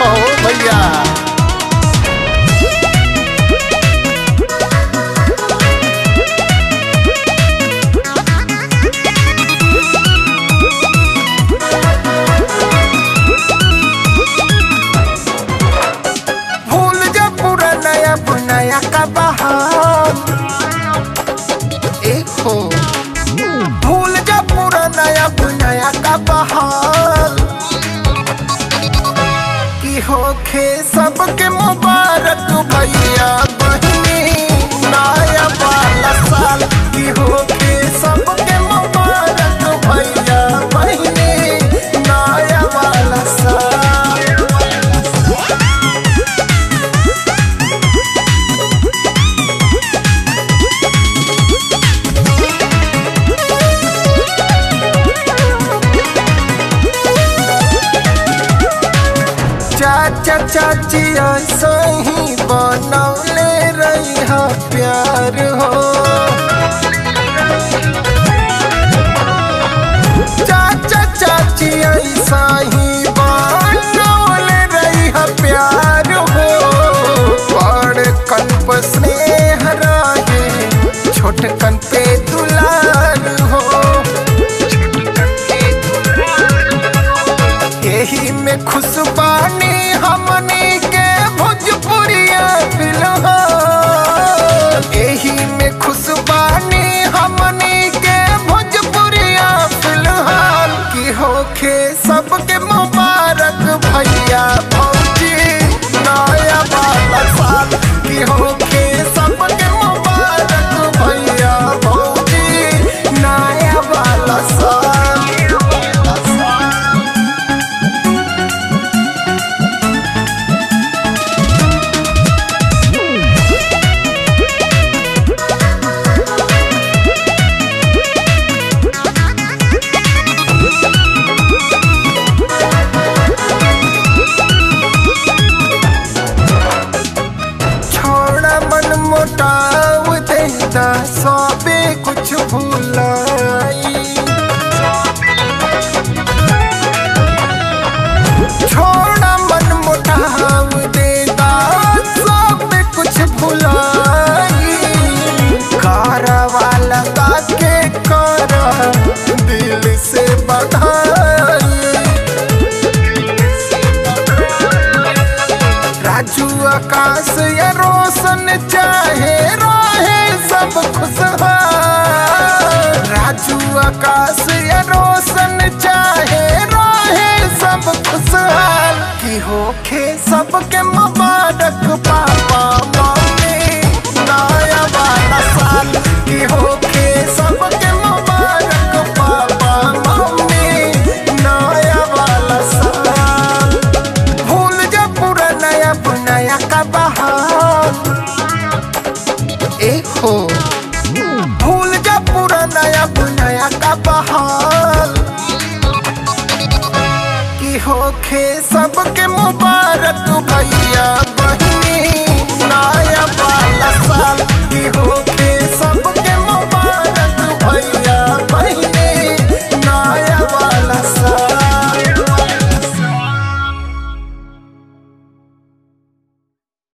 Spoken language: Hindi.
हो भैया भूल होखे सबके मुबारक भैया बहनी नया वाला साल की होखे चाचा चाची ऐसा ही बनौले रही प्यार हो चाचा चाची प्यार हो। बड़ रहे छोटकन पे हो। खुशबानी Yok yok रोशन चाहे रहे सब खुशहाल राजू आकाश या रोशन चाहे रहे सब खुशहाल। की होखे सबके मुबारक सबके मुबारक भैया